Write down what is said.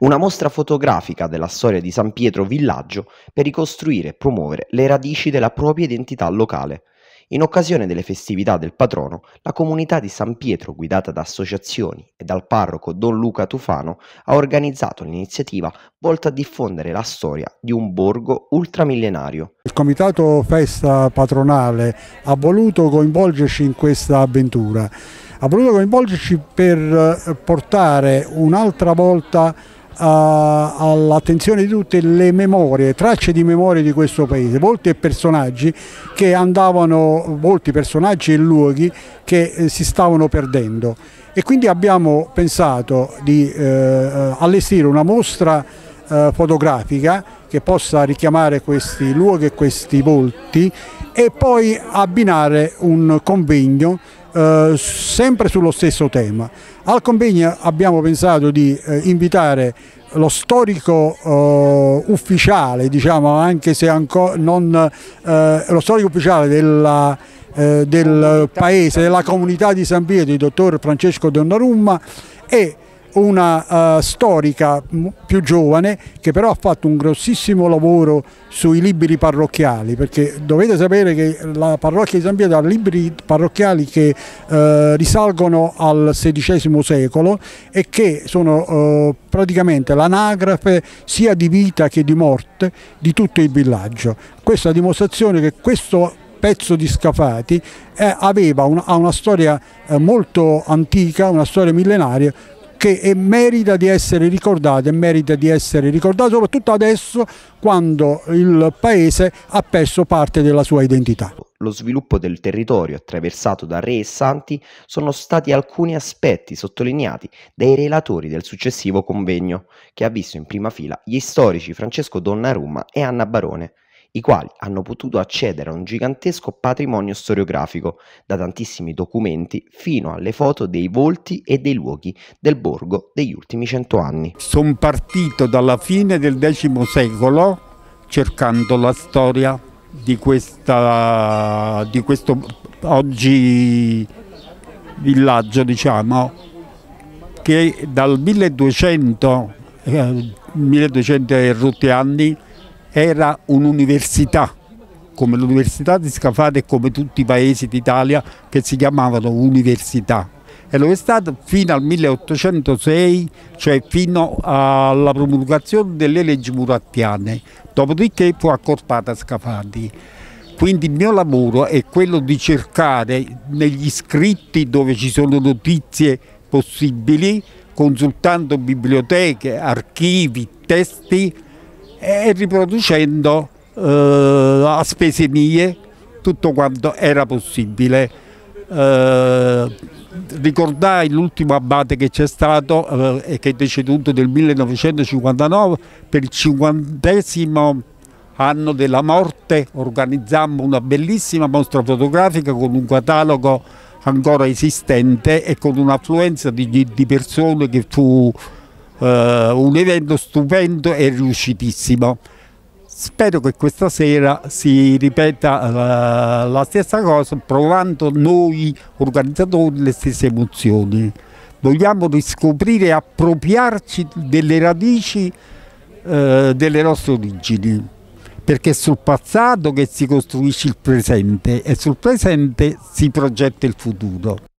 una mostra fotografica della storia di San Pietro Villaggio per ricostruire e promuovere le radici della propria identità locale. In occasione delle festività del patrono, la comunità di San Pietro, guidata da associazioni e dal parroco Don Luca Tufano, ha organizzato l'iniziativa volta a diffondere la storia di un borgo ultramillenario. Il comitato festa patronale ha voluto coinvolgerci in questa avventura, ha voluto coinvolgerci per eh, portare un'altra volta all'attenzione di tutte le memorie, tracce di memoria di questo paese, molti personaggi che andavano, molti personaggi e luoghi che eh, si stavano perdendo. E quindi abbiamo pensato di eh, allestire una mostra eh, fotografica che possa richiamare questi luoghi e questi volti e poi abbinare un convegno eh, sempre sullo stesso tema. Al convegno abbiamo pensato di eh, invitare lo storico uh, ufficiale, diciamo, anche se ancora non uh, lo storico ufficiale della, uh, del paese, della comunità di San Pietro, il dottor Francesco Donnarumma e una uh, storica più giovane che però ha fatto un grossissimo lavoro sui libri parrocchiali perché dovete sapere che la parrocchia di San Pietro ha libri parrocchiali che uh, risalgono al XVI secolo e che sono uh, praticamente l'anagrafe sia di vita che di morte di tutto il villaggio. Questa è la dimostrazione che questo pezzo di Scafati eh, aveva una, ha una storia eh, molto antica, una storia millenaria che merita di essere ricordato e merita di essere ricordato soprattutto adesso quando il paese ha perso parte della sua identità. Lo sviluppo del territorio attraversato da re e santi sono stati alcuni aspetti sottolineati dai relatori del successivo convegno, che ha visto in prima fila gli storici Francesco Donnarumma e Anna Barone, i quali hanno potuto accedere a un gigantesco patrimonio storiografico, da tantissimi documenti fino alle foto dei volti e dei luoghi del borgo degli ultimi cento anni. Sono partito dalla fine del X secolo cercando la storia di, questa, di questo oggi villaggio, diciamo, che dal 1200, eh, 1200 e rotti anni era un'università come l'Università di Scafati e come tutti i paesi d'Italia che si chiamavano università e lo è stato fino al 1806, cioè fino alla promulgazione delle leggi murattiane, dopodiché fu accorpata a Scafati. Quindi il mio lavoro è quello di cercare negli scritti dove ci sono notizie possibili, consultando biblioteche, archivi, testi, e riproducendo eh, a spese mie tutto quanto era possibile. Eh, ricordai l'ultimo abate che c'è stato eh, e che è deceduto nel 1959 per il cinquantesimo anno della morte organizzammo una bellissima mostra fotografica con un catalogo ancora esistente e con un'affluenza di, di persone che fu uh, un evento stupendo e riuscitissimo. Spero che questa sera si ripeta uh, la stessa cosa, provando noi organizzatori le stesse emozioni. Vogliamo riscoprire e appropriarci delle radici uh, delle nostre origini, perché è sul passato che si costruisce il presente e sul presente si progetta il futuro.